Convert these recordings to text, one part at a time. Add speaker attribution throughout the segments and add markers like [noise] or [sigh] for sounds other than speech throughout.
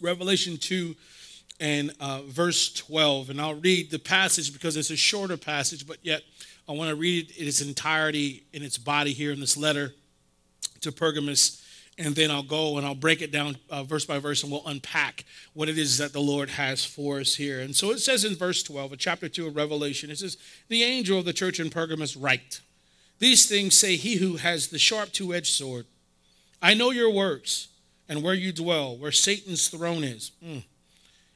Speaker 1: Revelation 2 and uh, verse 12. And I'll read the passage because it's a shorter passage, but yet I want to read it in its entirety in its body here in this letter to Pergamos. And then I'll go and I'll break it down uh, verse by verse and we'll unpack what it is that the Lord has for us here. And so it says in verse 12 of chapter 2 of Revelation, it says, The angel of the church in Pergamos write, These things say he who has the sharp two edged sword. I know your works and where you dwell, where Satan's throne is. Mm.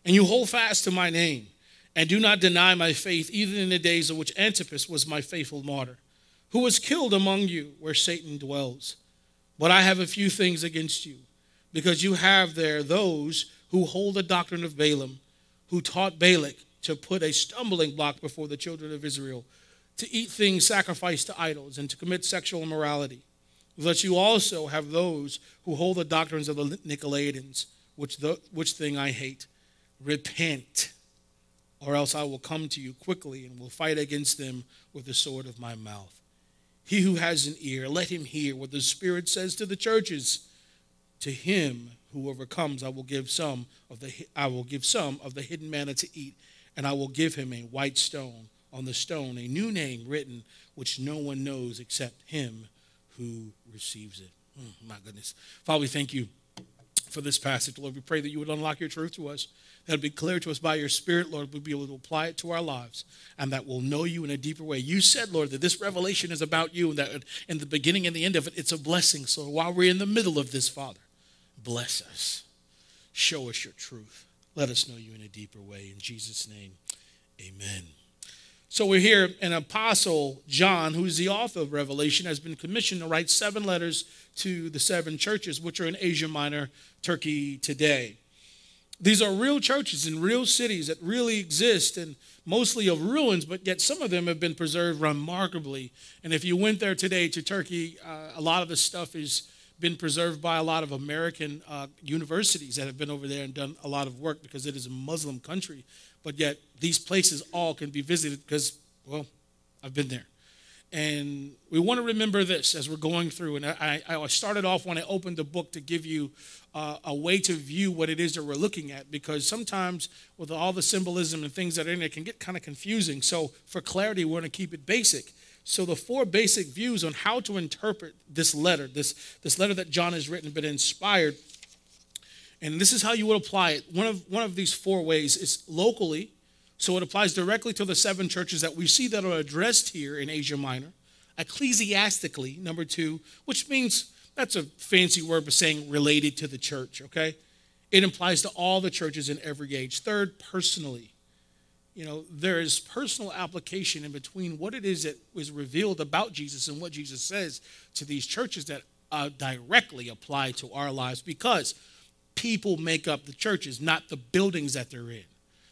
Speaker 1: And you hold fast to my name, and do not deny my faith, even in the days of which Antipas was my faithful martyr, who was killed among you, where Satan dwells. But I have a few things against you, because you have there those who hold the doctrine of Balaam, who taught Balak to put a stumbling block before the children of Israel, to eat things sacrificed to idols, and to commit sexual immorality that you also have those who hold the doctrines of the Nicolaitans, which, the, which thing I hate. Repent, or else I will come to you quickly and will fight against them with the sword of my mouth. He who has an ear, let him hear what the Spirit says to the churches. To him who overcomes, I will give some of the I will give some of the hidden manna to eat, and I will give him a white stone on the stone, a new name written, which no one knows except him who receives it. Oh, my goodness. Father, we thank you for this passage. Lord, we pray that you would unlock your truth to us, that it be clear to us by your Spirit, Lord, we'll be able to apply it to our lives, and that we'll know you in a deeper way. You said, Lord, that this revelation is about you, and that in the beginning and the end of it, it's a blessing. So while we're in the middle of this, Father, bless us. Show us your truth. Let us know you in a deeper way. In Jesus' name, amen. So we're here, an apostle, John, who's the author of Revelation, has been commissioned to write seven letters to the seven churches, which are in Asia Minor, Turkey today. These are real churches in real cities that really exist and mostly of ruins, but yet some of them have been preserved remarkably. And if you went there today to Turkey, uh, a lot of the stuff has been preserved by a lot of American uh, universities that have been over there and done a lot of work because it is a Muslim country but yet these places all can be visited because, well, I've been there. And we want to remember this as we're going through. And I, I started off when I opened the book to give you uh, a way to view what it is that we're looking at, because sometimes with all the symbolism and things that are in it, can get kind of confusing. So, for clarity, we're going to keep it basic. So, the four basic views on how to interpret this letter, this, this letter that John has written, but inspired, and this is how you would apply it. One of, one of these four ways is locally. So it applies directly to the seven churches that we see that are addressed here in Asia Minor. Ecclesiastically, number two, which means that's a fancy word for saying related to the church, okay? It implies to all the churches in every age. Third, personally. You know, there is personal application in between what it is that was revealed about Jesus and what Jesus says to these churches that uh, directly apply to our lives because people make up the churches, not the buildings that they're in.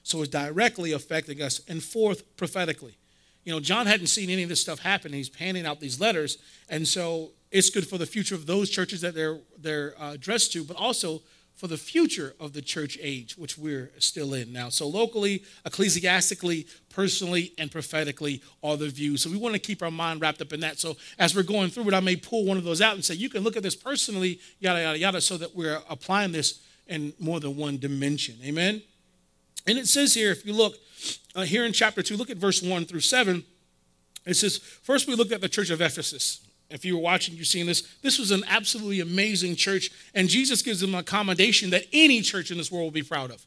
Speaker 1: So it's directly affecting us. And fourth, prophetically. You know, John hadn't seen any of this stuff happen. He's handing out these letters. And so it's good for the future of those churches that they're, they're uh, addressed to, but also for the future of the church age, which we're still in now. So, locally, ecclesiastically, personally, and prophetically are the views. So, we want to keep our mind wrapped up in that. So, as we're going through it, I may pull one of those out and say, you can look at this personally, yada, yada, yada, so that we're applying this in more than one dimension. Amen? And it says here, if you look uh, here in chapter 2, look at verse 1 through 7. It says, first we looked at the church of Ephesus if you were watching, you've seen this. This was an absolutely amazing church, and Jesus gives them a commendation that any church in this world will be proud of.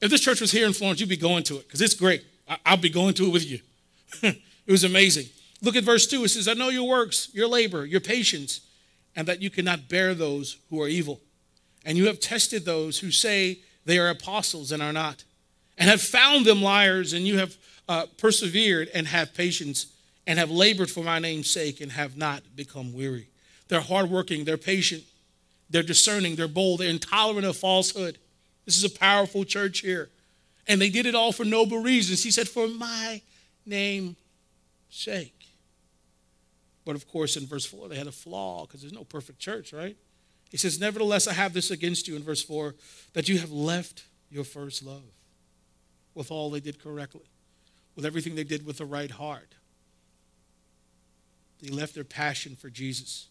Speaker 1: If this church was here in Florence, you'd be going to it because it's great. I'll be going to it with you. [laughs] it was amazing. Look at verse 2. It says, I know your works, your labor, your patience, and that you cannot bear those who are evil. And you have tested those who say they are apostles and are not, and have found them liars, and you have uh, persevered and have patience and have labored for my name's sake and have not become weary. They're hardworking, they're patient, they're discerning, they're bold, they're intolerant of falsehood. This is a powerful church here. And they did it all for noble reasons. He said, For my name's sake. But of course, in verse 4, they had a flaw because there's no perfect church, right? He says, Nevertheless, I have this against you in verse 4 that you have left your first love with all they did correctly, with everything they did with the right heart. They left their passion for Jesus.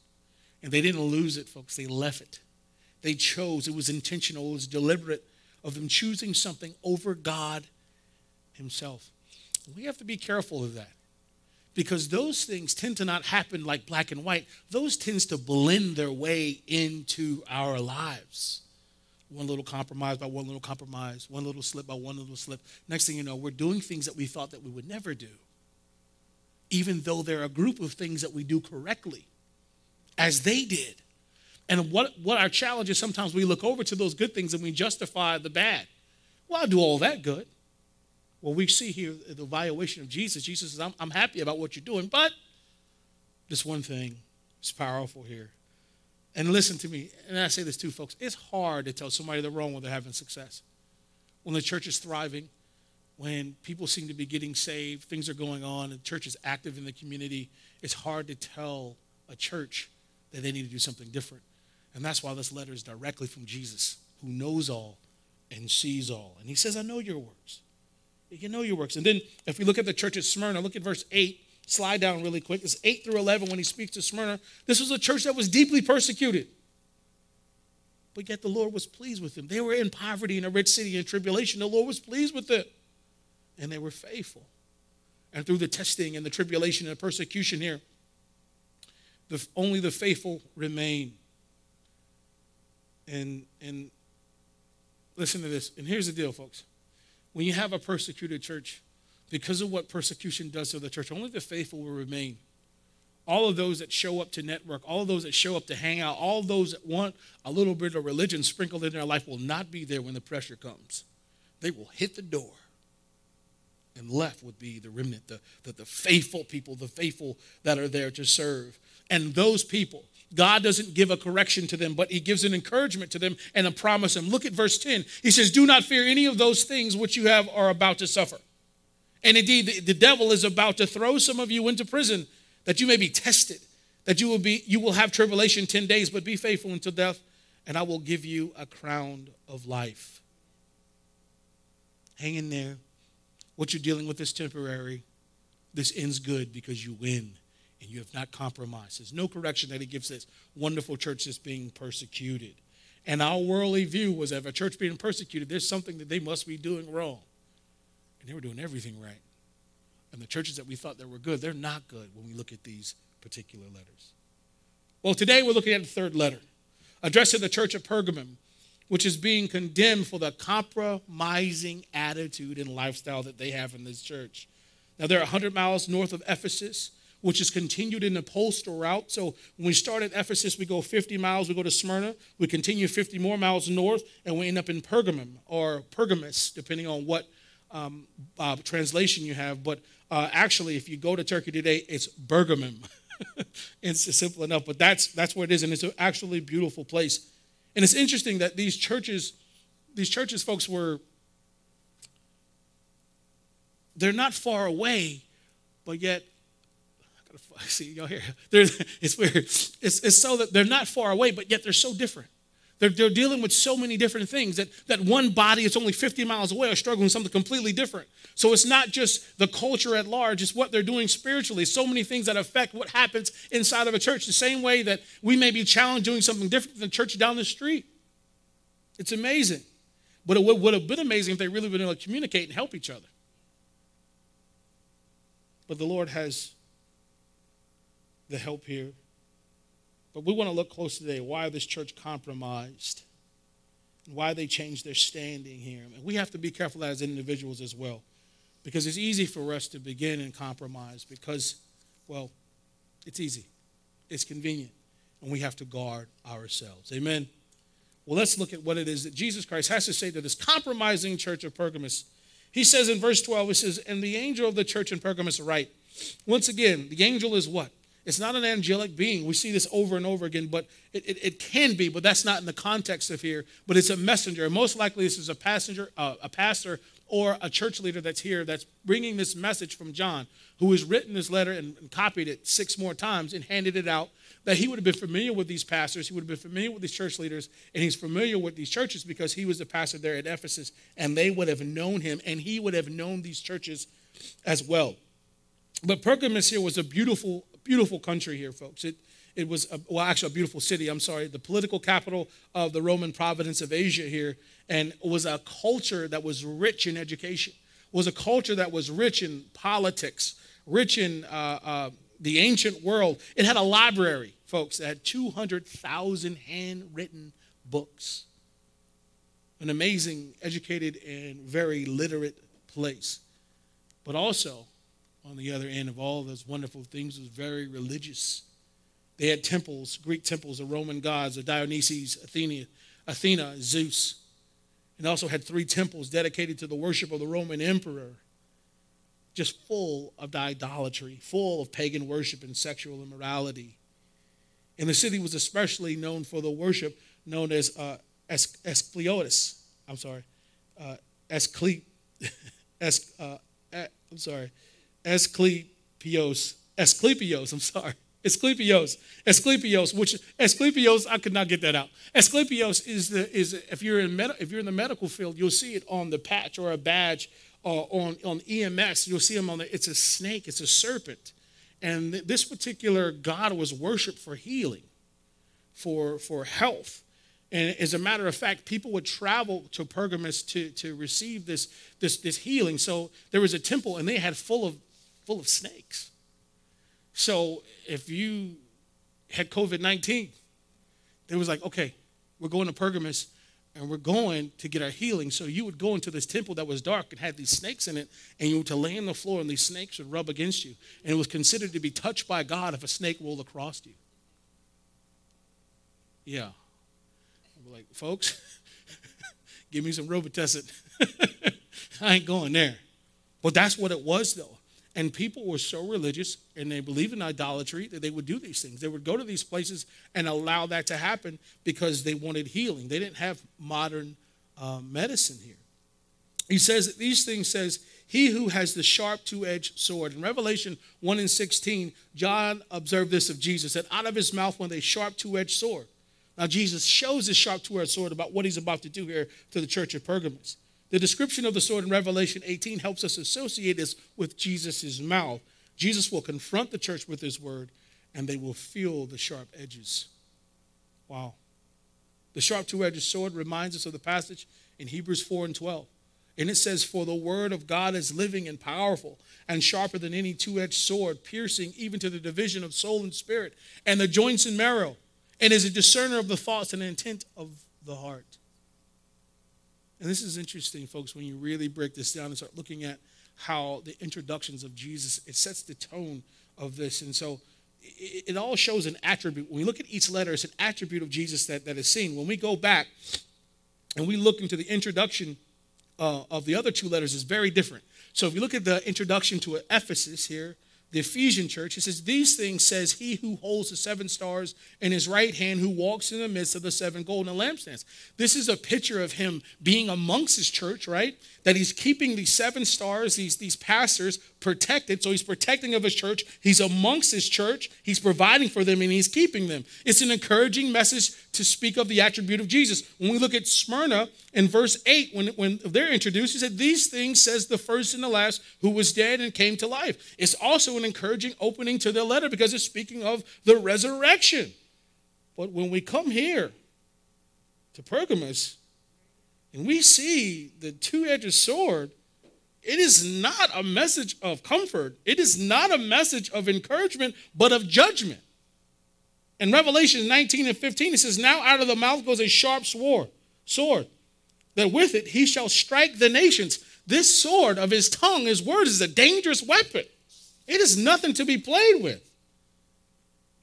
Speaker 1: And they didn't lose it, folks. They left it. They chose, it was intentional, it was deliberate of them choosing something over God Himself. We have to be careful of that because those things tend to not happen like black and white. Those tends to blend their way into our lives. One little compromise by one little compromise, one little slip by one little slip. Next thing you know, we're doing things that we thought that we would never do. Even though they're a group of things that we do correctly, as they did. And what, what our challenge is sometimes we look over to those good things and we justify the bad. Well, I'll do all that good. Well, we see here the evaluation of Jesus. Jesus says, I'm, I'm happy about what you're doing, but this one thing is powerful here. And listen to me, and I say this too, folks. It's hard to tell somebody they're wrong when they're having success. When the church is thriving, when people seem to be getting saved, things are going on, and church is active in the community, it's hard to tell a church that they need to do something different. And that's why this letter is directly from Jesus, who knows all and sees all. And he says, I know your works. You know your works. And then if we look at the church at Smyrna, look at verse 8. Slide down really quick. It's 8 through 11 when he speaks to Smyrna. This was a church that was deeply persecuted. But yet the Lord was pleased with them. They were in poverty in a rich city in tribulation. The Lord was pleased with them. And they were faithful. And through the testing and the tribulation and the persecution here, the, only the faithful remain. And, and listen to this. And here's the deal, folks. When you have a persecuted church, because of what persecution does to the church, only the faithful will remain. All of those that show up to network, all of those that show up to hang out, all those that want a little bit of religion sprinkled in their life will not be there when the pressure comes. They will hit the door. And left would be the remnant, the, the, the faithful people, the faithful that are there to serve. And those people God doesn't give a correction to them, but he gives an encouragement to them and a promise. And look at verse 10. He says, Do not fear any of those things which you have are about to suffer. And indeed, the, the devil is about to throw some of you into prison that you may be tested, that you will be you will have tribulation 10 days, but be faithful until death, and I will give you a crown of life. Hang in there. What you're dealing with is temporary. This ends good because you win and you have not compromised. There's no correction that he gives this wonderful church that's being persecuted. And our worldly view was that if a church being persecuted, there's something that they must be doing wrong. And they were doing everything right. And the churches that we thought that were good, they're not good when we look at these particular letters. Well, today we're looking at the third letter, addressed to the church of Pergamum, which is being condemned for the compromising attitude and lifestyle that they have in this church. Now, they're 100 miles north of Ephesus which is continued in the postal route. So when we start at Ephesus, we go 50 miles, we go to Smyrna, we continue 50 more miles north, and we end up in Pergamum or Pergamos, depending on what um, uh, translation you have. But uh, actually, if you go to Turkey today, it's Bergamum. [laughs] it's simple enough, but that's that's where it is, and it's an actually beautiful place. And it's interesting that these churches, these churches, folks, were they're not far away, but yet I gotta [laughs] see y'all here. [laughs] There's, it's weird. It's, it's so that they're not far away, but yet they're so different. They're, they're dealing with so many different things that, that one body that's only 50 miles away are struggling with something completely different. So it's not just the culture at large, it's what they're doing spiritually. So many things that affect what happens inside of a church. The same way that we may be challenged doing something different than the church down the street. It's amazing. But it would, would have been amazing if they really been able to communicate and help each other. But the Lord has the help here. But we want to look close today why this church compromised and why they changed their standing here. And we have to be careful as individuals as well because it's easy for us to begin and compromise because, well, it's easy, it's convenient, and we have to guard ourselves. Amen. Well, let's look at what it is that Jesus Christ has to say to this compromising church of Pergamos. He says in verse 12, he says, And the angel of the church in Pergamos write. Once again, the angel is what? It's not an angelic being. We see this over and over again, but it, it, it, can be, but that's not in the context of here. But it's a messenger. And most likely, this is a passenger, uh, a pastor, or a church leader that's here that's bringing this message from John, who has written this letter and, and copied it six more times and handed it out. That he would have been familiar with these pastors, he would have been familiar with these church leaders, and he's familiar with these churches because he was the pastor there at Ephesus, and they would have known him, and he would have known these churches as well. But Pergamos here was a beautiful beautiful country here, folks. It, It was, a, well, actually, a beautiful city, I'm sorry, the political capital of the Roman province of Asia here, and was a culture that was rich in education, was a culture that was rich in politics, rich in uh, uh, the ancient world. It had a library, folks, that had 200,000 handwritten books. An amazing, educated, and very literate place. But also, on the other end of all those wonderful things, was very religious. They had temples, Greek temples of Roman gods, of Dionysus, Athena, Athena, Zeus. And also had three temples dedicated to the worship of the Roman emperor, just full of idolatry, full of pagan worship and sexual immorality. And the city was especially known for the worship known as uh, Asclepius. I'm sorry, uh, Ascle, [laughs] Es, uh, I'm sorry, Asclepios. Asclepios, I'm sorry. Asclepios. Asclepios, which Asclepios, I could not get that out. Asclepios is the is if you're in med, if you're in the medical field, you'll see it on the patch or a badge uh, on on EMS. You'll see them on the. It's a snake. It's a serpent, and this particular god was worshipped for healing, for for health. And as a matter of fact, people would travel to Pergamos to, to receive this, this, this healing. So there was a temple, and they had full of, full of snakes. So if you had COVID 19, they was like, okay, we're going to Pergamos and we're going to get our healing. So you would go into this temple that was dark and had these snakes in it, and you were to lay on the floor, and these snakes would rub against you. And it was considered to be touched by God if a snake rolled across you. Yeah like, folks, [laughs] give me some Robitussin. [laughs] I ain't going there. But that's what it was, though. And people were so religious and they believed in idolatry that they would do these things. They would go to these places and allow that to happen because they wanted healing. They didn't have modern uh, medicine here. He says that these things says, he who has the sharp two-edged sword. In Revelation 1 and 16, John observed this of Jesus, that out of his mouth went a sharp two-edged sword. Now, Jesus shows his sharp two edged sword about what he's about to do here to the church of Pergamos. The description of the sword in Revelation 18 helps us associate this with Jesus' mouth. Jesus will confront the church with his word, and they will feel the sharp edges. Wow. The sharp two edged sword reminds us of the passage in Hebrews 4 and 12. And it says, For the word of God is living and powerful and sharper than any two edged sword, piercing even to the division of soul and spirit and the joints and marrow and is a discerner of the thoughts and intent of the heart. And this is interesting, folks, when you really break this down and start looking at how the introductions of Jesus, it sets the tone of this. And so it, it all shows an attribute. When we look at each letter, it's an attribute of Jesus that, that is seen. When we go back and we look into the introduction uh, of the other two letters, is very different. So if you look at the introduction to Ephesus here, the Ephesian church, It says, These things says he who holds the seven stars in his right hand, who walks in the midst of the seven golden lampstands. This is a picture of him being amongst his church, right? That he's keeping these seven stars, these, these pastors, protected. So he's protecting of his church. He's amongst his church. He's providing for them and he's keeping them. It's an encouraging message to speak of the attribute of Jesus. When we look at Smyrna in verse 8, when, when they're introduced, he said, These things says the first and the last who was dead and came to life. It's also an encouraging opening to their letter because it's speaking of the resurrection. But when we come here to Pergamos and we see the two edged sword, it is not a message of comfort. It is not a message of encouragement, but of judgment. In Revelation 19 and 15, it says, Now out of the mouth goes a sharp sword, sword, that with it he shall strike the nations. This sword of his tongue, his word, is a dangerous weapon. It is nothing to be played with.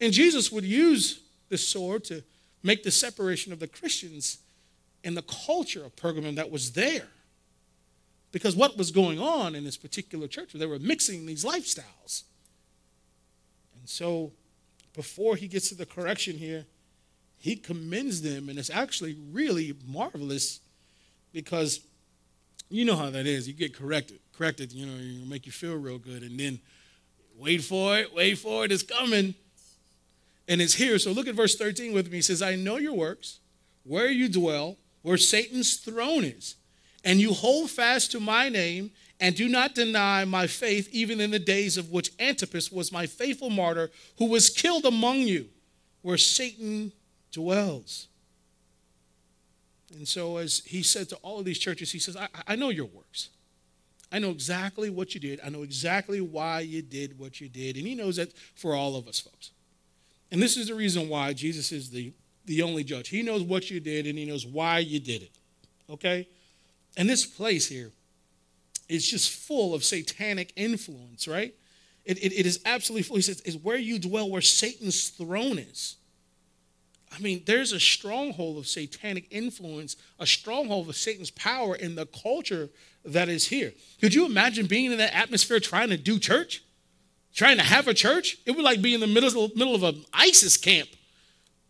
Speaker 1: And Jesus would use this sword to make the separation of the Christians and the culture of Pergamum that was there. Because what was going on in this particular church, they were mixing these lifestyles. And so before he gets to the correction here, he commends them, and it's actually really marvelous because you know how that is. You get corrected, corrected, you know, you make you feel real good, and then wait for it, wait for it, it's coming. And it's here. So look at verse 13 with me. He says, I know your works, where you dwell, where Satan's throne is and you hold fast to my name and do not deny my faith, even in the days of which Antipas was my faithful martyr, who was killed among you. where Satan dwells. And so, as he said to all of these churches, he says, I, I know your works. I know exactly what you did. I know exactly why you did what you did. And he knows that for all of us, folks. And this is the reason why Jesus is the, the only judge. He knows what you did and he knows why you did it. Okay? And this place here is just full of satanic influence, right? It, it, it is absolutely full. He says, is where you dwell, where Satan's throne is. I mean, there's a stronghold of satanic influence, a stronghold of Satan's power in the culture that is here. Could you imagine being in that atmosphere trying to do church? Trying to have a church? It would like be in the middle, middle of an ISIS camp.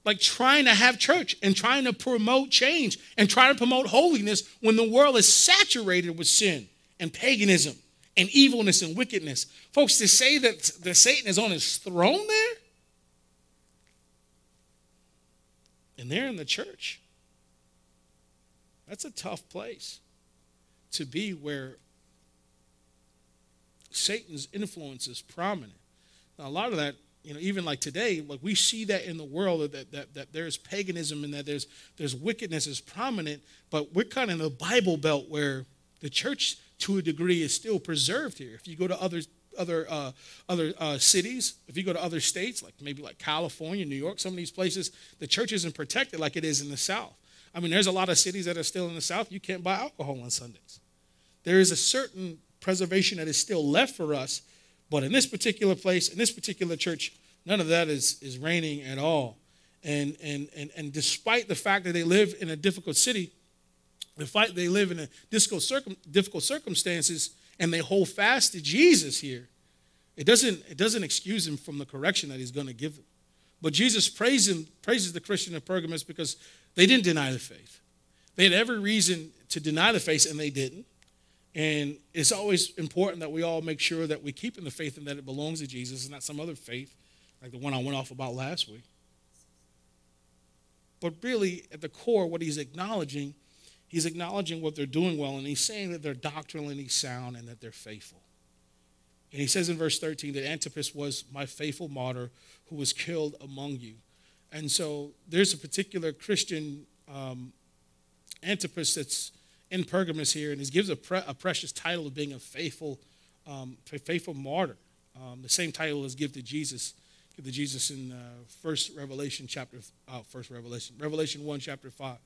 Speaker 1: Like trying to have church and trying to promote change and trying to promote holiness when the world is saturated with sin and paganism and evilness and wickedness. Folks, to say that, that Satan is on his throne there, and they're in the church, that's a tough place to be where Satan's influence is prominent. Now, a lot of that, you know, even like today, like we see that in the world that, that, that there's paganism and that there's there's wickedness is prominent, but we're kind of in the Bible belt where the church to a degree is still preserved here. If you go to other other uh, other uh, cities, if you go to other states, like maybe like California, New York, some of these places, the church isn't protected like it is in the South. I mean, there's a lot of cities that are still in the South. You can't buy alcohol on Sundays. There is a certain preservation that is still left for us, but in this particular place, in this particular church, none of that is is reigning at all. And and and and despite the fact that they live in a difficult city, the fact they live in a difficult, circum, difficult circumstances and they hold fast to Jesus here, it doesn't, it doesn't excuse him from the correction that he's going to give them. But Jesus praises, him, praises the Christian of Pergamos because they didn't deny the faith. They had every reason to deny the faith, and they didn't. And it's always important that we all make sure that we keep in the faith and that it belongs to Jesus and not some other faith, like the one I went off about last week. But really, at the core, what he's acknowledging He's acknowledging what they're doing well, and he's saying that they're doctrinally sound and that they're faithful. And he says in verse 13 that Antipas was my faithful martyr who was killed among you. And so there's a particular Christian um, Antipas that's in Pergamos here, and he gives a, pre- a precious title of being a faithful, um, faithful martyr. Um, the same title is given to Jesus, give to Jesus in uh, First Revelation chapter, uh, First Revelation, Revelation one chapter five.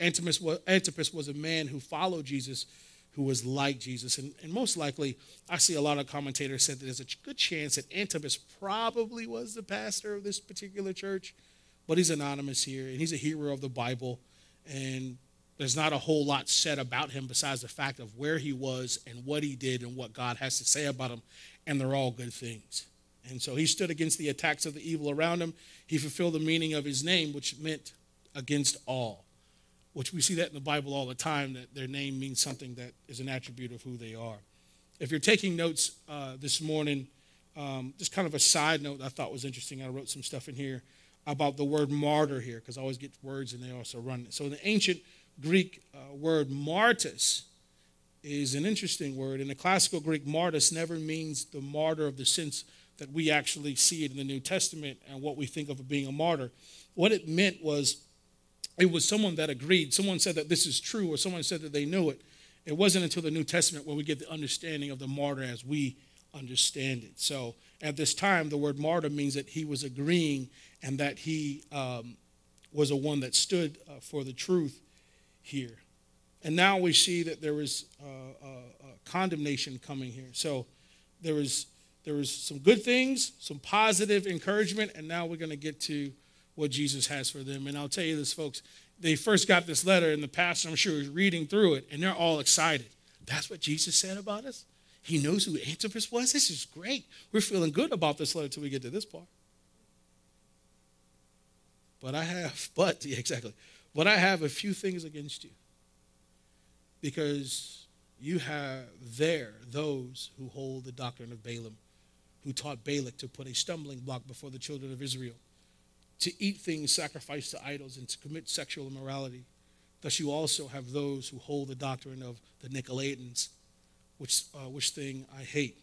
Speaker 1: Antipas was, Antipas was a man who followed Jesus, who was like Jesus. And, and most likely, I see a lot of commentators said that there's a good chance that Antipas probably was the pastor of this particular church, but he's anonymous here, and he's a hero of the Bible. And there's not a whole lot said about him besides the fact of where he was and what he did and what God has to say about him, and they're all good things. And so he stood against the attacks of the evil around him. He fulfilled the meaning of his name, which meant against all which we see that in the Bible all the time, that their name means something that is an attribute of who they are. If you're taking notes uh, this morning, um, just kind of a side note I thought was interesting. I wrote some stuff in here about the word martyr here, because I always get words and they also run. So the ancient Greek uh, word martyrs is an interesting word. In the classical Greek, martyrs never means the martyr of the sense that we actually see it in the New Testament and what we think of being a martyr. What it meant was it was someone that agreed. Someone said that this is true, or someone said that they knew it. It wasn't until the New Testament where we get the understanding of the martyr as we understand it. So at this time, the word martyr means that he was agreeing and that he um, was a one that stood uh, for the truth here. And now we see that there is uh, uh, condemnation coming here. So there was there was some good things, some positive encouragement, and now we're going to get to what Jesus has for them. And I'll tell you this, folks, they first got this letter, and the pastor, I'm sure, is reading through it, and they're all excited. That's what Jesus said about us? He knows who Antipas was? This is great. We're feeling good about this letter until we get to this part. But I have, but, [laughs] yeah, exactly. But I have a few things against you. Because you have there those who hold the doctrine of Balaam, who taught Balak to put a stumbling block before the children of Israel to eat things sacrificed to idols and to commit sexual immorality. Thus, you also have those who hold the doctrine of the Nicolaitans, which, uh, which thing I hate.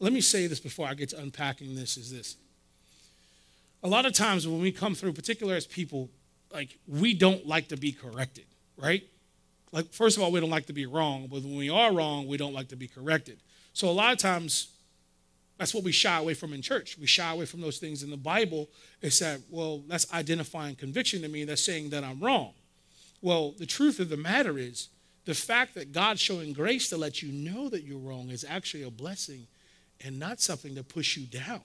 Speaker 1: Let me say this before I get to unpacking this is this. a lot of times when we come through, particularly as people, like we don't like to be corrected, right? Like, first of all, we don't like to be wrong, but when we are wrong, we don't like to be corrected. So a lot of times, that's what we shy away from in church. We shy away from those things in the Bible. It's that, well, that's identifying conviction to me. That's saying that I'm wrong. Well, the truth of the matter is, the fact that God's showing grace to let you know that you're wrong is actually a blessing and not something to push you down.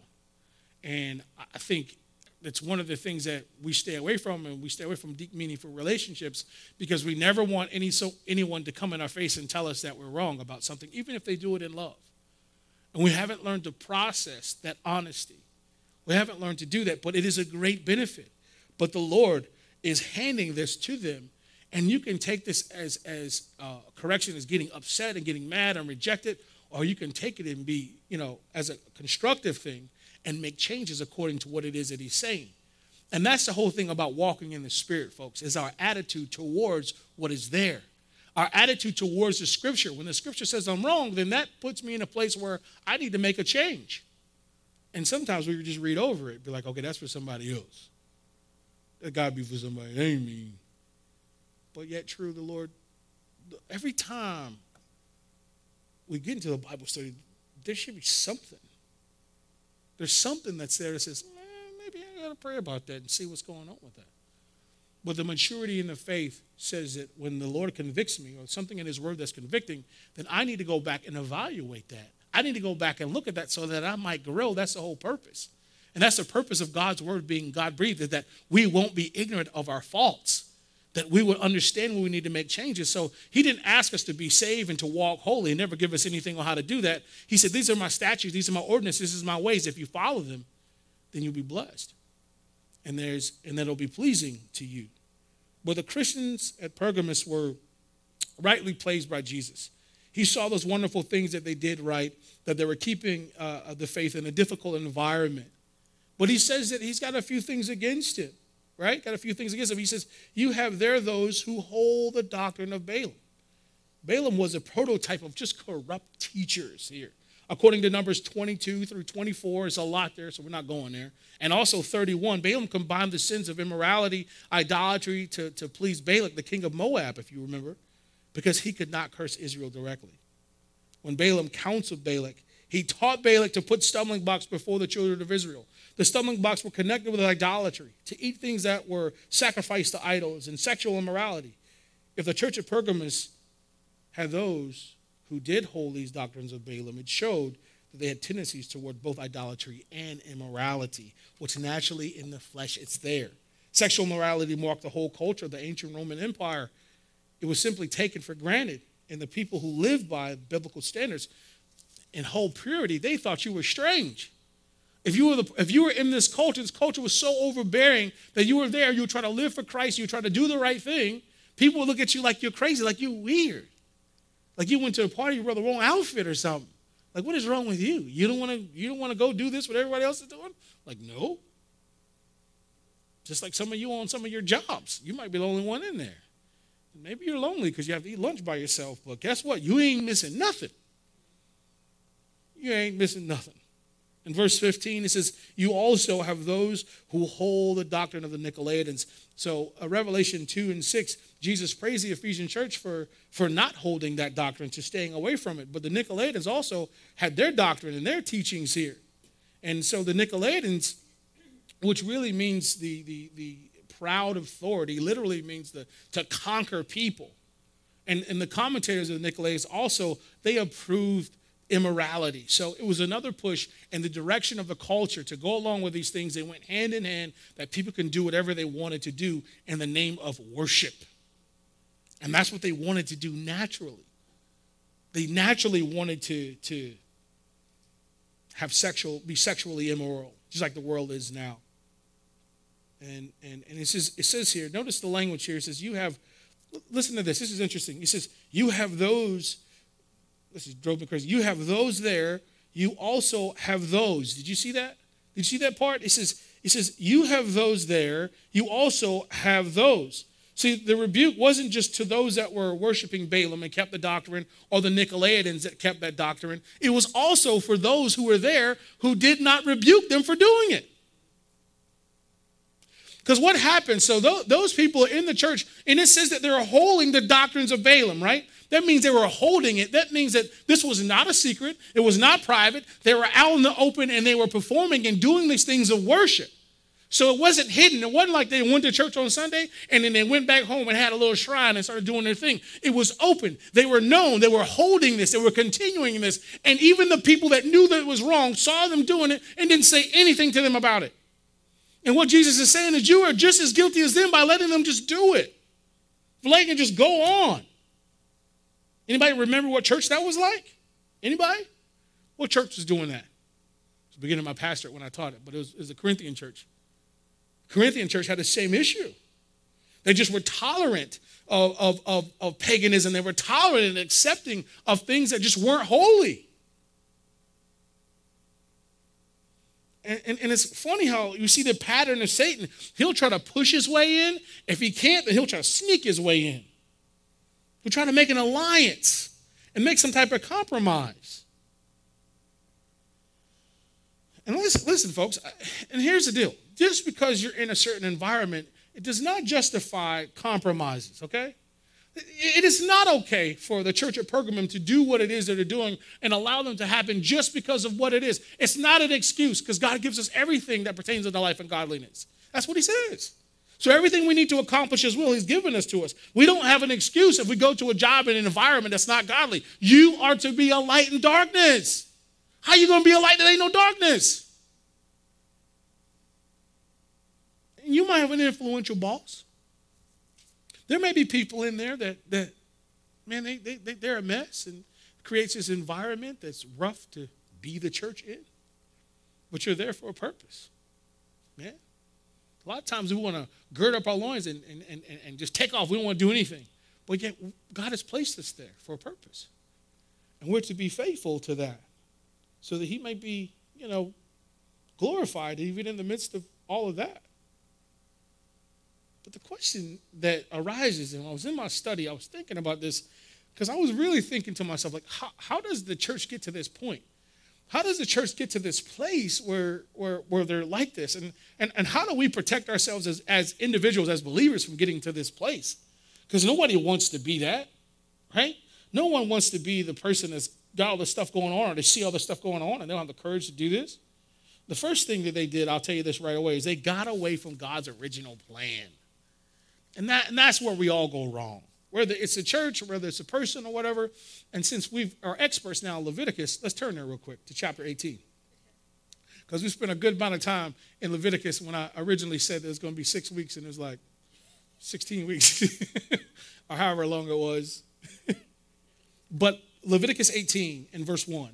Speaker 1: And I think that's one of the things that we stay away from, and we stay away from deep, meaningful relationships because we never want any so anyone to come in our face and tell us that we're wrong about something, even if they do it in love. And we haven't learned to process that honesty. We haven't learned to do that, but it is a great benefit. But the Lord is handing this to them and you can take this as, as uh, correction as getting upset and getting mad and rejected, or you can take it and be, you know, as a constructive thing and make changes according to what it is that he's saying. And that's the whole thing about walking in the Spirit, folks, is our attitude towards what is there. Our attitude towards the Scripture. When the Scripture says I'm wrong, then that puts me in a place where I need to make a change. And sometimes we just read over it, be like, okay, that's for somebody else. That got to be for somebody. That ain't but yet true. The Lord, every time we get into the Bible study, there should be something. There's something that's there that says, eh, maybe I got to pray about that and see what's going on with that. But the maturity in the faith says that when the Lord convicts me or something in His Word that's convicting, then I need to go back and evaluate that. I need to go back and look at that so that I might grow. That's the whole purpose. And that's the purpose of God's Word being God breathed, is that we won't be ignorant of our faults that we would understand when we need to make changes. So he didn't ask us to be saved and to walk holy and never give us anything on how to do that. He said, These are my statutes, these are my ordinances, this is my ways. If you follow them, then you'll be blessed. And there's and that'll be pleasing to you. But the Christians at Pergamos were rightly praised by Jesus. He saw those wonderful things that they did right, that they were keeping uh, the faith in a difficult environment. But he says that he's got a few things against it right? Got a few things against him. He says, You have there those who hold the doctrine of Balaam. Balaam was a prototype of just corrupt teachers here. According to Numbers 22 through 24, is a lot there, so we're not going there. And also 31, Balaam combined the sins of immorality, idolatry to, to please Balak, the king of Moab, if you remember, because he could not curse Israel directly. When Balaam counseled Balak, he taught Balak to put stumbling blocks before the children of Israel. The stumbling blocks were connected with idolatry, to eat things that were sacrificed to idols and sexual immorality. If the church of Pergamos had those who did hold these doctrines of Balaam, it showed that they had tendencies toward both idolatry and immorality, which naturally in the flesh it's there. Sexual morality marked the whole culture of the ancient Roman Empire. It was simply taken for granted, and the people who lived by biblical standards in whole purity, they thought you were strange. If you were, the, if you were in this culture, this culture was so overbearing that you were there, you were trying to live for Christ, you were trying to do the right thing, people would look at you like you're crazy, like you're weird. Like you went to a party, you wore the wrong outfit or something. Like, what is wrong with you? You don't want to you don't want to go do this what everybody else is doing? Like, no. Just like some of you on some of your jobs. You might be the only one in there. Maybe you're lonely because you have to eat lunch by yourself, but guess what? You ain't missing nothing you ain't missing nothing. In verse 15, it says, You also have those who hold the doctrine of the Nicolaitans. So, uh, Revelation 2 and 6, Jesus praised the Ephesian church for, for not holding that doctrine, to staying away from it. But the Nicolaitans also had their doctrine and their teachings here. And so, the Nicolaitans, which really means the, the, the proud authority, literally means the, to conquer people. And, and the commentators of the Nicolaitans also, they approved immorality. So it was another push in the direction of the culture to go along with these things. They went hand in hand that people can do whatever they wanted to do in the name of worship. And that's what they wanted to do naturally. They naturally wanted to, to have sexual, be sexually immoral, just like the world is now. And, and, and it, says, it says here, notice the language here. It says, You have, listen to this, this is interesting. It says, You have those this is drove me crazy. You have those there. You also have those. Did you see that? Did you see that part? It says, it says, you have those there. You also have those. See, the rebuke wasn't just to those that were worshiping Balaam and kept the doctrine, or the Nicolaitans that kept that doctrine. It was also for those who were there who did not rebuke them for doing it. Because what happened? So th- those people in the church, and it says that they're holding the doctrines of Balaam, right? That means they were holding it. That means that this was not a secret. It was not private. They were out in the open and they were performing and doing these things of worship. So it wasn't hidden. It wasn't like they went to church on Sunday and then they went back home and had a little shrine and started doing their thing. It was open. They were known. They were holding this. They were continuing this. And even the people that knew that it was wrong saw them doing it and didn't say anything to them about it. And what Jesus is saying is you are just as guilty as them by letting them just do it. Letting it just go on. Anybody remember what church that was like? Anybody? What church was doing that? It was the beginning of my pastorate when I taught it, but it was, it was the Corinthian church. Corinthian church had the same issue. They just were tolerant of, of, of, of paganism. They were tolerant and accepting of things that just weren't holy. And, and, and, it's funny how you see the pattern of Satan. He'll try to push his way in. If he can't, then he'll try to sneak his way in. He'll try to make an alliance and make some type of compromise. And listen, listen, folks, and here's the deal just because you're in a certain environment, it does not justify compromises, okay? It is not okay for the church at Pergamum to do what it is that they're doing and allow them to happen just because of what it is. It's not an excuse because God gives us everything that pertains to the life and godliness. That's what He says. So everything we need to accomplish His will, He's given us to us. We don't have an excuse if we go to a job in an environment that's not godly. You are to be a light in darkness. How you going to be a light that ain't no darkness? You might have an influential boss. There may be people in there that, that man, they, they, they're a mess and creates this environment that's rough to be the church in. But you're there for a purpose. Man. A lot of times we want to gird up our loins and, and, and, and just take off. We don't want to do anything. But yet, God has placed us there for a purpose. And we're to be faithful to that so that He may be, you know, glorified even in the midst of all of that. But the question that arises, and I was in my study, I was thinking about this because I was really thinking to myself, like, how, how does the church get to this point? How does the church get to this place where, where, where they're like this? And, and, and how do we protect ourselves as, as individuals, as believers, from getting to this place? Because nobody wants to be that, right? No one wants to be the person that's got all this stuff going on or they see all this stuff going on and they don't have the courage to do this. The first thing that they did, I'll tell you this right away, is they got away from God's original plan. And, that, and that's where we all go wrong. Whether it's a church, whether it's a person or whatever. And since we are experts now in Leviticus, let's turn there real quick to chapter 18. Because we spent a good amount of time in Leviticus when I originally said there's going to be six weeks, and it was like 16 weeks, [laughs] or however long it was. [laughs] but Leviticus 18 in verse 1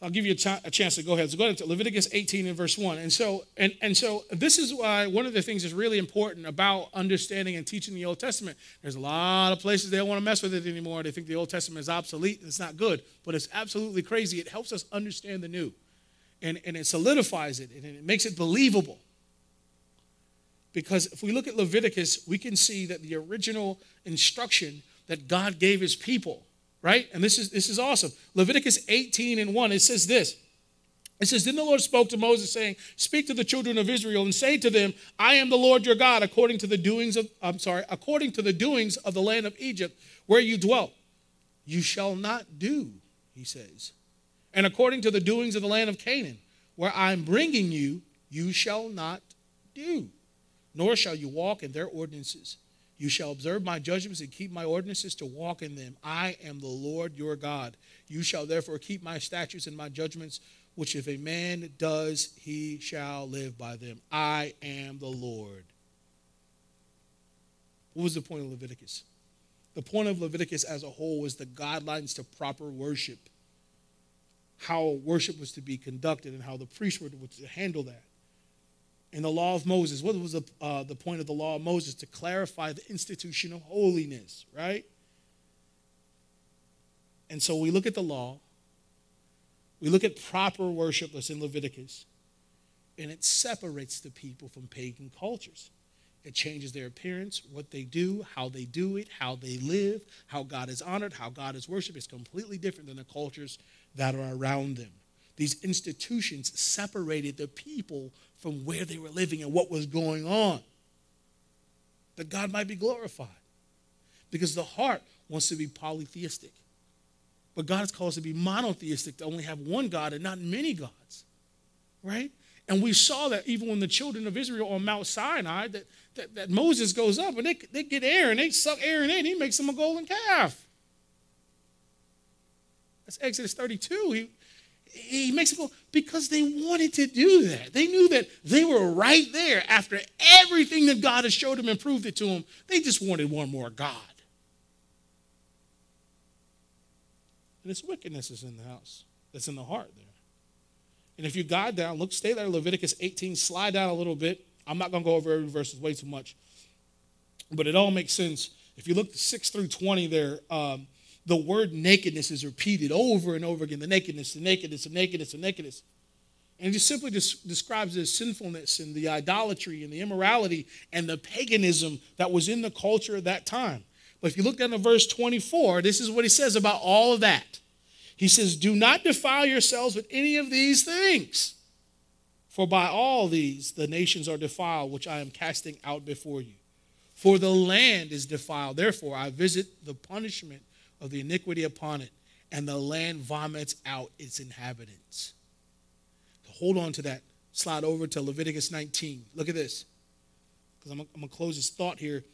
Speaker 1: I'll give you a, ch- a, chance to go ahead. So go ahead to Leviticus 18 and verse 1. And so, and, and so this is why one of the things that's really important about understanding and teaching the Old Testament. There's a lot of places they don't want to mess with it anymore. They think the Old Testament is obsolete and it's not good, but it's absolutely crazy. It helps us understand the new. And, and it solidifies it and it makes it believable. Because if we look at Leviticus, we can see that the original instruction that God gave his people right? And this is this is awesome. Leviticus 18 and 1, it says this. It says, Then the Lord spoke to Moses, saying, Speak to the children of Israel and say to them, I am the Lord your God, according to the doings of I'm sorry, according to the doings of the land of Egypt, where you dwelt. You shall not do, he says. And according to the doings of the land of Canaan, where I'm bringing you, you shall not do, nor shall you walk in their ordinances. You shall observe my judgments and keep my ordinances to walk in them. I am the Lord your God. You shall therefore keep my statutes and my judgments, which if a man does, he shall live by them. I am the Lord. What was the point of Leviticus? The point of Leviticus as a whole was the guidelines to proper worship, how worship was to be conducted, and how the priest were to handle that in the law of Moses. What was the, uh, the point of the law of Moses? To clarify the institution of holiness, right? And so we look at the law, we look at proper worship that's in Leviticus, and it separates the people from pagan cultures. It changes their appearance, what they do, how they do it, how they live, how God is honored, how God is worshiped. It's completely different than the cultures that are around them. These institutions separated the people from where they were living and what was going on. That God might be glorified. Because the heart wants to be polytheistic. But God has called us to be monotheistic, to only have one God and not many gods. Right? And we saw that even when the children of Israel on Mount Sinai, that, that, that Moses goes up and they, they get Aaron, they suck Aaron in, he makes them a golden calf. That's Exodus 32. He, he makes it go because they wanted to do that. They knew that they were right there after everything that God has showed them and proved it to them. They just wanted one more God. And this wickedness is in the house. That's in the heart there. And if you guide down, look, stay there, Leviticus 18, slide down a little bit. I'm not going to go over every verse, it's way too much. But it all makes sense. If you look 6 through 20 there, um, the word nakedness is repeated over and over again the nakedness, the nakedness, the nakedness, the nakedness. And it just simply just describes the sinfulness and the idolatry and the immorality and the paganism that was in the culture at that time. But if you look down to verse 24, this is what he says about all of that. He says, Do not defile yourselves with any of these things, for by all these the nations are defiled, which I am casting out before you. For the land is defiled. Therefore, I visit the punishment of the iniquity upon it, and the land vomits out its inhabitants. Hold on to that. Slide over to Leviticus 19. Look at this. Because I'm, I'm going to close this thought here.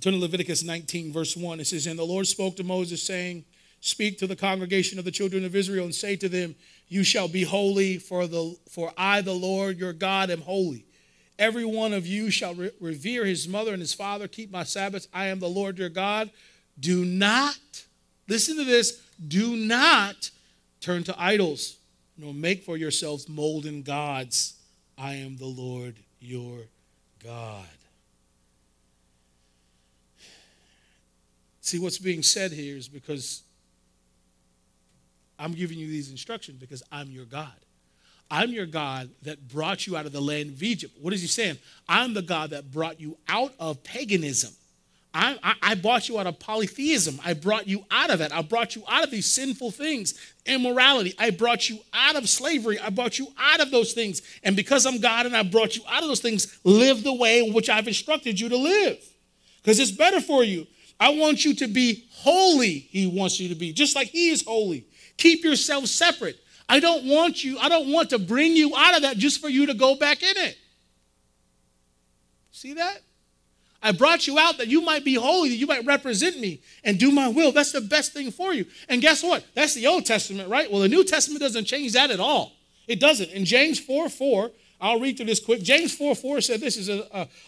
Speaker 1: Turn to Leviticus 19, verse 1. It says, And the Lord spoke to Moses, saying, Speak to the congregation of the children of Israel and say to them, You shall be holy, for, the, for I, the Lord your God, am holy. Every one of you shall re- revere his mother and his father, keep my Sabbaths. I am the Lord your God. Do not, listen to this, do not turn to idols, nor make for yourselves molten gods. I am the Lord your God. See, what's being said here is because I'm giving you these instructions because I'm your God. I'm your God that brought you out of the land of Egypt. What is he saying? I'm the God that brought you out of paganism. I, I, brought you out of polytheism. I brought you out of it. I brought you out of these sinful things, immorality. I brought you out of slavery. I brought you out of those things. And because I'm God and I brought you out of those things, live the way in which I've instructed you to live. Because it's better for you. I want you to be holy, he wants you to be, just like he is holy. Keep yourself separate. I don't want you, I don't want to bring you out of that just for you to go back in it. See that? I brought you out that you might be holy, that you might represent me and do my will. That's the best thing for you. And guess what? That's the Old Testament, right? Well, the New Testament doesn't change that at all. It doesn't. In James 4 4, I'll read through this quick. James 4 4 said this is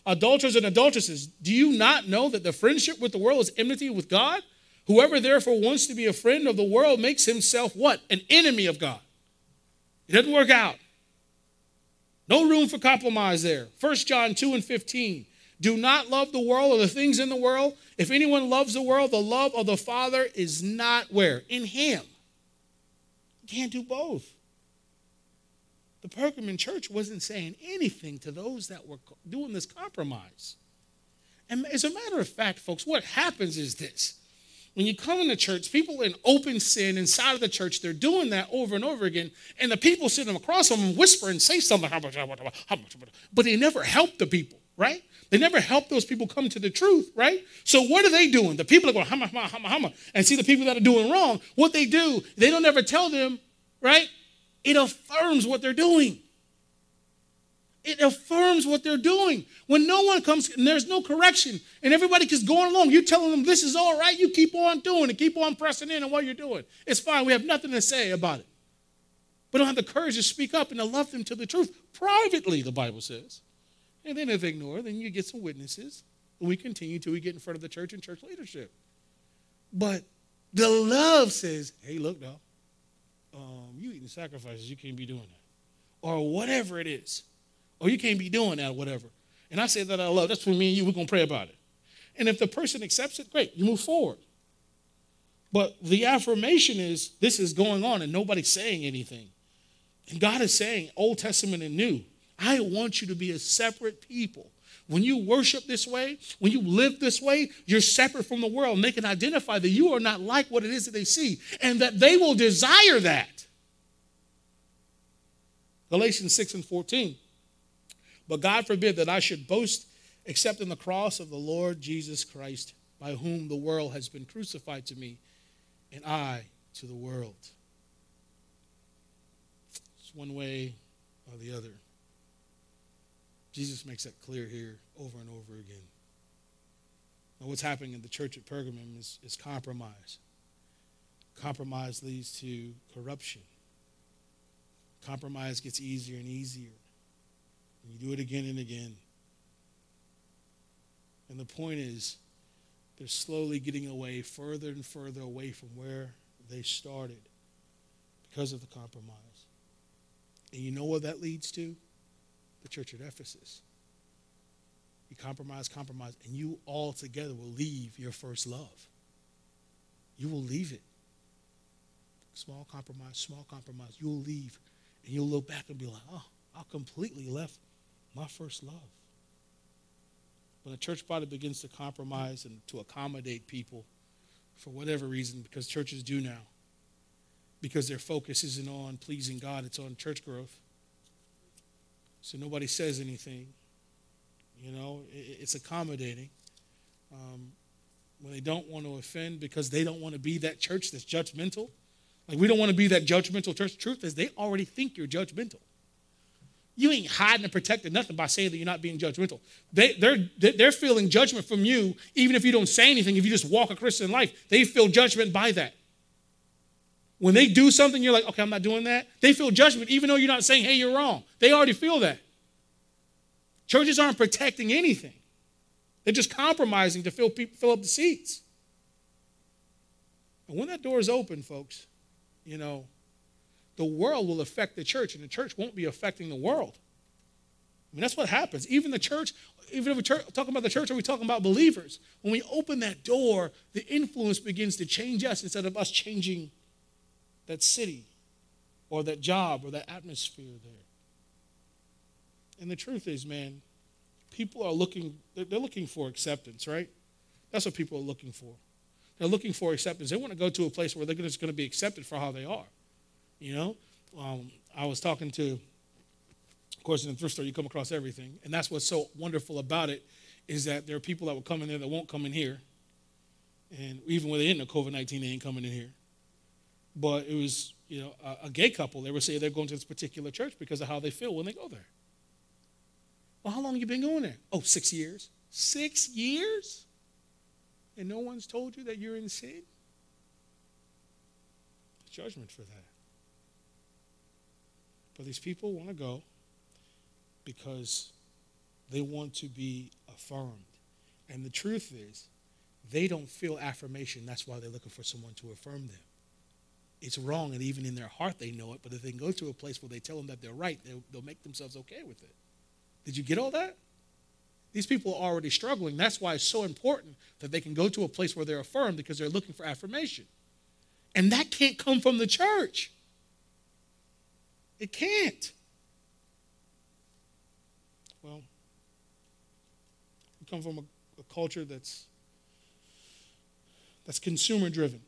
Speaker 1: adulterers and adulteresses. Do you not know that the friendship with the world is enmity with God? Whoever therefore wants to be a friend of the world makes himself what? An enemy of God. It doesn't work out. No room for compromise there. 1 John 2 and 15. Do not love the world or the things in the world. If anyone loves the world, the love of the Father is not where? In him. You can't do both. The Pergamon church wasn't saying anything to those that were doing this compromise. And as a matter of fact, folks, what happens is this. When you come into church, people in open sin inside of the church, they're doing that over and over again. And the people sitting across them whisper and say something, [laughs] but they never help the people, right? They never help those people come to the truth, right? So what are they doing? The people are going, hama, hama, hama, hama, and see the people that are doing wrong. What they do, they don't ever tell them, right? It affirms what they're doing. It affirms what they're doing. When no one comes and there's no correction and everybody is going along, you're telling them this is all right, you keep on doing it, keep on pressing in on what you're doing. It's fine. We have nothing to say about it. But don't have the courage to speak up and to love them to the truth privately, the Bible says. And then if they ignore, then you get some witnesses. And we continue till we get in front of the church and church leadership. But the love says, hey, look, now, um, you eating sacrifices, you can't be doing that. Or whatever it is. Or you can't be doing that or whatever. And I say that I love. That's for me and you. We're going to pray about it. And if the person accepts it, great, you move forward. But the affirmation is this is going on and nobody's saying anything. And God is saying, Old Testament and New, I want you to be a separate people. When you worship this way, when you live this way, you're separate from the world. And they can identify that you are not like what it is that they see and that they will desire that. Galatians 6 and 14. But God forbid that I should boast except in the cross of the Lord Jesus Christ, by whom the world has been crucified to me, and I to the world. It's one way or the other. Jesus makes that clear here over and over again. What's happening in the church at Pergamum is, is compromise. Compromise leads to corruption. Compromise gets easier and easier. And you do it again and again. And the point is, they're slowly getting away, further and further away from where they started because of the compromise. And you know what that leads to? The church at Ephesus. You compromise, compromise, and you all together will leave your first love. You will leave it. Small compromise, small compromise. You'll leave and you'll look back and be like, oh, I completely left my first love. When a church body begins to compromise and to accommodate people for whatever reason, because churches do now, because their focus isn't on pleasing God, it's on church growth. So nobody says anything. You know, it's accommodating. Um, when they don't want to offend because they don't want to be that church that's judgmental. Like, we don't want to be that judgmental church. The truth is, they already think you're judgmental. You ain't hiding and protecting nothing by saying that you're not being judgmental. They, they're, they're feeling judgment from you, even if you don't say anything, if you just walk a Christian life. They feel judgment by that. When they do something, you're like, okay, I'm not doing that. They feel judgment, even though you're not saying, hey, you're wrong. They already feel that. Churches aren't protecting anything, they're just compromising to fill, people, fill up the seats. And when that door is open, folks, you know, the world will affect the church, and the church won't be affecting the world. I mean, that's what happens. Even the church, even if we're talking about the church, are we talking about believers? When we open that door, the influence begins to change us instead of us changing that city or that job or that atmosphere there. And the truth is, man, people are looking, they're looking for acceptance, right? That's what people are looking for. They're looking for acceptance. They want to go to a place where they're just going to be accepted for how they are. You know, um, I was talking to, of course, in the thrift store, you come across everything. And that's what's so wonderful about it is that there are people that will come in there that won't come in here. And even when they're in the COVID 19, they ain't coming in here. But it was, you know, a, a gay couple. They would say they're going to this particular church because of how they feel when they go there. Well, how long you been going there? Oh, six years. Six years? And no one's told you that you're in sin? Judgment for that. But these people want to go because they want to be affirmed. And the truth is, they don't feel affirmation. That's why they're looking for someone to affirm them. It's wrong, and even in their heart they know it. But if they can go to a place where they tell them that they're right, they'll, they'll make themselves okay with it. Did you get all that? These people are already struggling. That's why it's so important that they can go to a place where they're affirmed because they're looking for affirmation. And that can't come from the church. It can't. Well, we come from a, a culture that's that's consumer driven.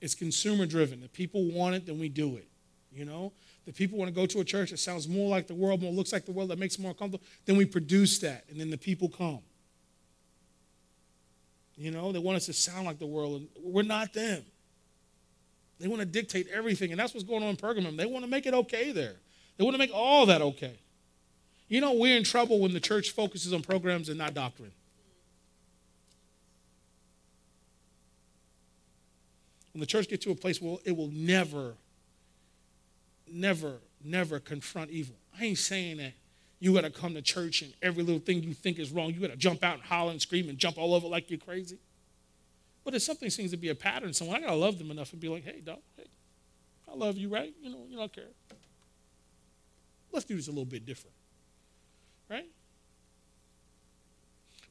Speaker 1: It's consumer driven. If people want it, then we do it. You know, the people want to go to a church that sounds more like the world, more looks like the world, that makes more comfortable. Then we produce that, and then the people come. You know, they want us to sound like the world, and we're not them. They want to dictate everything, and that's what's going on in Pergamum. They want to make it okay there. They want to make all that okay. You know, we're in trouble when the church focuses on programs and not doctrine. When the church gets to a place where it will never, never, never confront evil. I ain't saying that you got to come to church and every little thing you think is wrong, you got to jump out and holler and scream and jump all over like you're crazy. But if something seems to be a pattern, someone I gotta love them enough and be like, hey, dog, hey, I love you, right? You know, you don't care. Let's do this a little bit different. Right?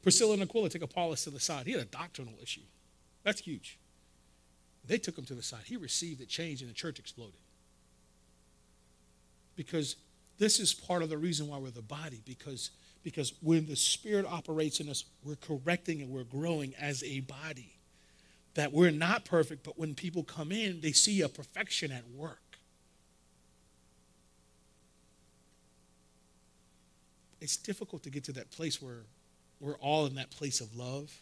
Speaker 1: Priscilla and Aquila take Apollos to the side. He had a doctrinal issue. That's huge. They took him to the side. He received the change and the church exploded. Because this is part of the reason why we're the body, because, because when the Spirit operates in us, we're correcting and we're growing as a body that we're not perfect, but when people come in, they see a perfection at work. it's difficult to get to that place where we're all in that place of love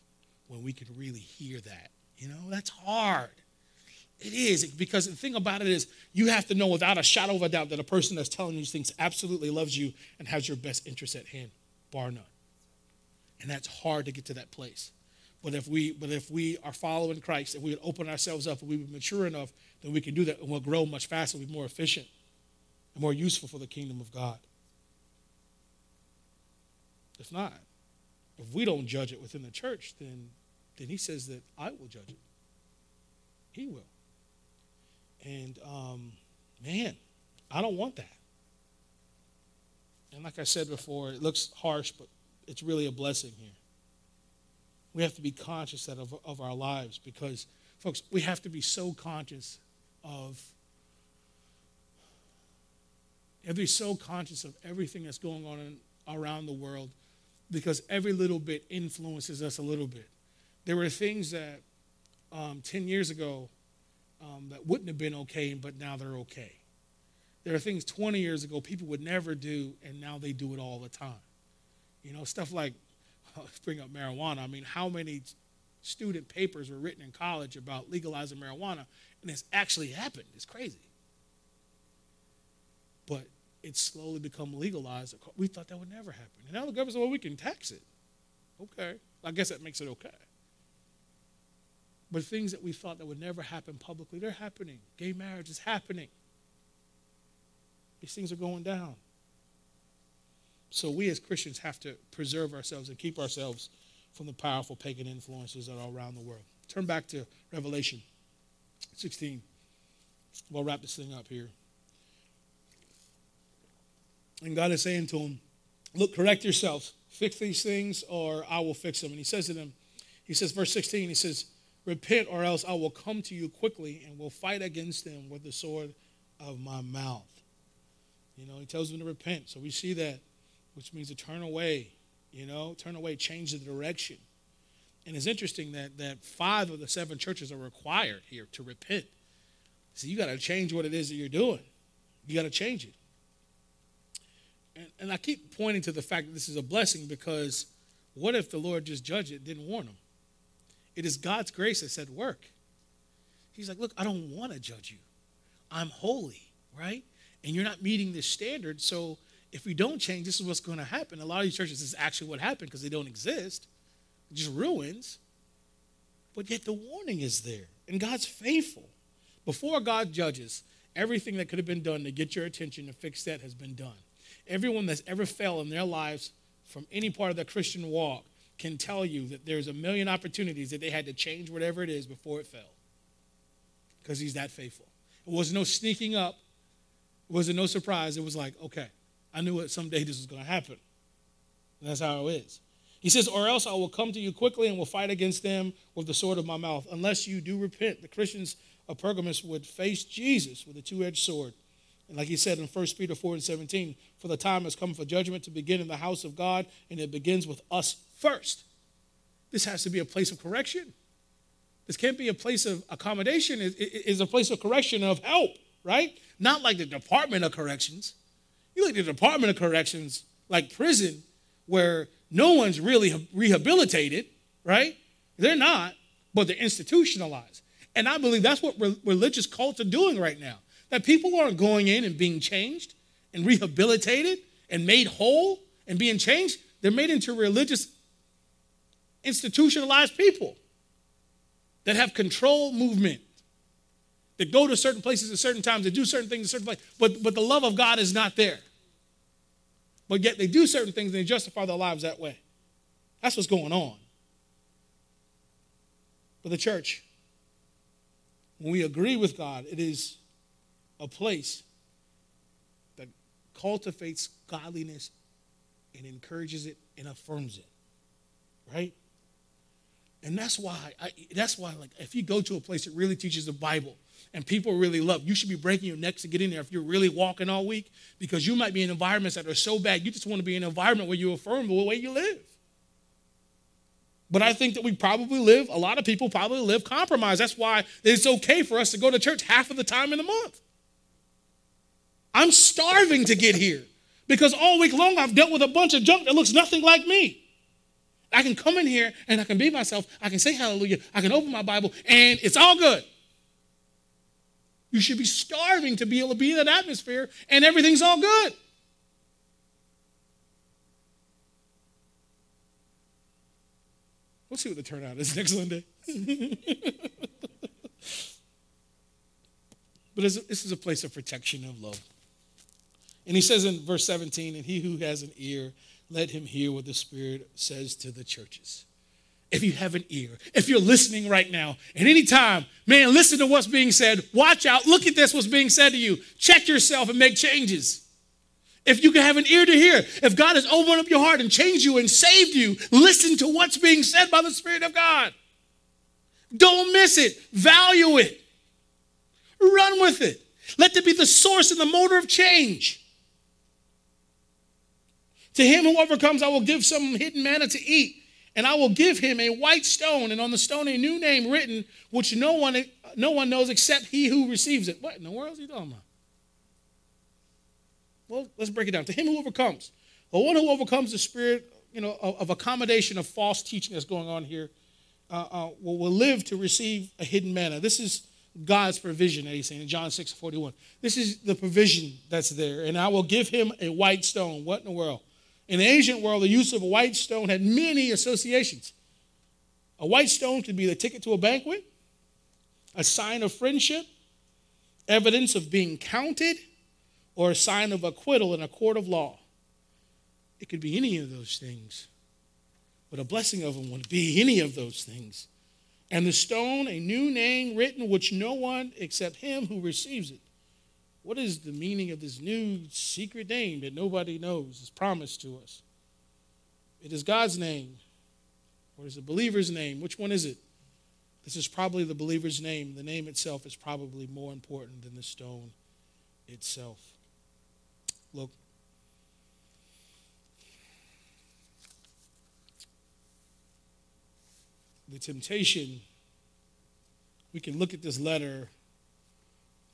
Speaker 1: when we can really hear that. You know, that's hard. It is because the thing about it is you have to know without a shadow of a doubt that a person that's telling you these things absolutely loves you and has your best interest at hand, bar none. And that's hard to get to that place. But if we but if we are following Christ, if we would open ourselves up if we would mature enough, then we can do that and we'll grow much faster, we'll be more efficient and more useful for the kingdom of God. If not, if we don't judge it within the church, then then he says that I will judge it. He will. And um, man, I don't want that. And like I said before, it looks harsh, but it's really a blessing here. We have to be conscious that of, of our lives because, folks, we have to be so conscious of you have to be so conscious of everything that's going on in, around the world because every little bit influences us a little bit. There were things that um, 10 years ago um, that wouldn't have been okay, but now they're okay. There are things 20 years ago people would never do, and now they do it all the time. You know, stuff like, [laughs] bring up marijuana. I mean, how many student papers were written in college about legalizing marijuana, and it's actually happened? It's crazy. But it's slowly become legalized. We thought that would never happen. And now the government said, well, we can tax it. Okay. I guess that makes it okay. But things that we thought that would never happen publicly, they're happening. Gay marriage is happening. These things are going down. So we as Christians have to preserve ourselves and keep ourselves from the powerful pagan influences that are around the world. Turn back to Revelation 16. We'll wrap this thing up here. And God is saying to him, Look, correct yourselves. Fix these things, or I will fix them. And he says to them, He says, verse 16, He says, Repent, or else I will come to you quickly and will fight against them with the sword of my mouth. You know, he tells them to repent. So we see that, which means to turn away, you know, turn away, change the direction. And it's interesting that, that five of the seven churches are required here to repent. So you got to change what it is that you're doing. You got to change it. And, and I keep pointing to the fact that this is a blessing because what if the Lord just judged it, didn't warn them? It is God's grace that said work. He's like, look, I don't want to judge you. I'm holy, right? And you're not meeting this standard. So if we don't change, this is what's going to happen. A lot of these churches, this is actually what happened because they don't exist. It just ruins. But yet the warning is there. And God's faithful. Before God judges, everything that could have been done to get your attention to fix that has been done. Everyone that's ever fell in their lives from any part of the Christian walk can tell you that there's a million opportunities that they had to change whatever it is before it fell. Because he's that faithful. It was no sneaking up. It wasn't no surprise. It was like, okay, I knew it someday this was going to happen. And that's how it is. He says, or else I will come to you quickly and will fight against them with the sword of my mouth. Unless you do repent, the Christians of Pergamos would face Jesus with a two edged sword. And like he said in 1 Peter 4 and 17, for the time has come for judgment to begin in the house of God, and it begins with us first. This has to be a place of correction. This can't be a place of accommodation. It is a place of correction of help, right? Not like the Department of Corrections. You look at the Department of Corrections, like prison, where no one's really rehabilitated, right? They're not, but they're institutionalized. And I believe that's what religious cults are doing right now. That people aren't going in and being changed and rehabilitated and made whole and being changed. They're made into religious institutionalized people that have control movement, that go to certain places at certain times, that do certain things at certain places, but, but the love of God is not there. But yet they do certain things and they justify their lives that way. That's what's going on. But the church, when we agree with God, it is a place that cultivates godliness and encourages it and affirms it. Right? And that's why, I, that's why, like, if you go to a place that really teaches the Bible and people really love, you should be breaking your necks to get in there if you're really walking all week because you might be in environments that are so bad, you just want to be in an environment where you affirm the way you live. But I think that we probably live, a lot of people probably live compromised. That's why it's okay for us to go to church half of the time in the month. I'm starving to get here. Because all week long I've dealt with a bunch of junk that looks nothing like me. I can come in here and I can be myself. I can say hallelujah. I can open my Bible and it's all good. You should be starving to be able to be in that atmosphere and everything's all good. We'll see what the turnout is [laughs] next Sunday. [laughs] but this is a place of protection of love. And he says in verse 17, and he who has an ear, let him hear what the Spirit says to the churches. If you have an ear, if you're listening right now, at any time, man, listen to what's being said. Watch out. Look at this, what's being said to you. Check yourself and make changes. If you can have an ear to hear, if God has opened up your heart and changed you and saved you, listen to what's being said by the Spirit of God. Don't miss it. Value it. Run with it. Let it be the source and the motor of change. To him who overcomes, I will give some hidden manna to eat, and I will give him a white stone, and on the stone a new name written, which no one, no one knows except he who receives it. What in the world is he talking about? Well, let's break it down. To him who overcomes, the one who overcomes the spirit, you know, of, of accommodation of false teaching that's going on here, uh, uh, will, will live to receive a hidden manna. This is God's provision, that he's saying in John 6 41. This is the provision that's there. And I will give him a white stone. What in the world? In the ancient world, the use of a white stone had many associations. A white stone could be the ticket to a banquet, a sign of friendship, evidence of being counted, or a sign of acquittal in a court of law. It could be any of those things. But a blessing of them would be any of those things. And the stone, a new name written, which no one except him who receives it what is the meaning of this new secret name that nobody knows is promised to us? It is God's name, or is it believer's name? Which one is it? This is probably the believer's name. The name itself is probably more important than the stone itself. Look. The temptation, we can look at this letter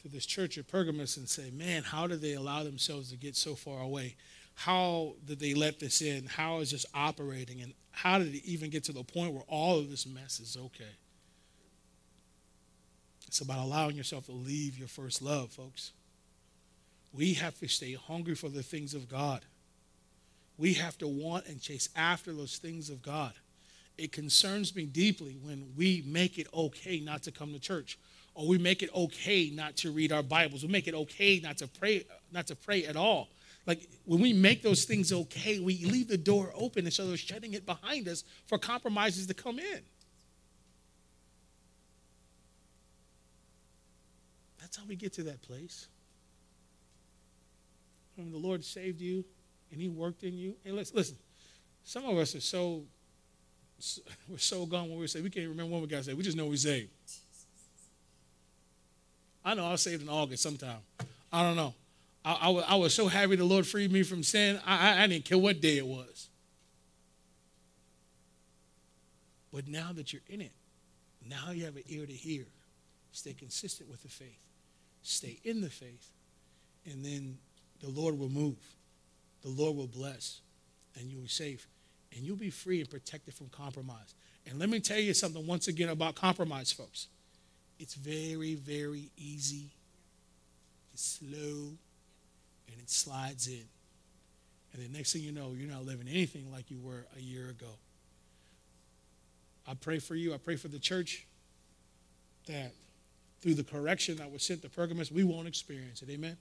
Speaker 1: to this church at Pergamos and say, man, how did they allow themselves to get so far away? How did they let this in? How is this operating? And how did it even get to the point where all of this mess is okay? It's about allowing yourself to leave your first love, folks. We have to stay hungry for the things of God. We have to want and chase after those things of God. It concerns me deeply when we make it okay not to come to church or we make it okay not to read our Bibles. We make it okay not to pray, not to pray at all. Like when we make those things okay, we leave the door open and so they're shutting it behind us for compromises to come in. That's how we get to that place. When the Lord saved you and He worked in you. And listen, listen some of us are so, [laughs] we're so gone when we say we can't remember when we got saved. We just know we saved. I know I was saved in August sometime. I don't know. I, I, was, I was so happy the Lord freed me from sin. I, I, I didn't care what day it was. But now that you're in it, now you have an ear to hear. Stay consistent with the faith. Stay in the faith. And then the Lord will move. The Lord will bless. And you'll be safe. And you'll be free and protected from compromise. And let me tell you something once again about compromise, folks. It's very, very easy. It's slow, and it slides in. And the next thing you know, you're not living anything like you were a year ago. I pray for you. I pray for the church that through the correction that was sent to Pergamos, we won't experience it. Amen.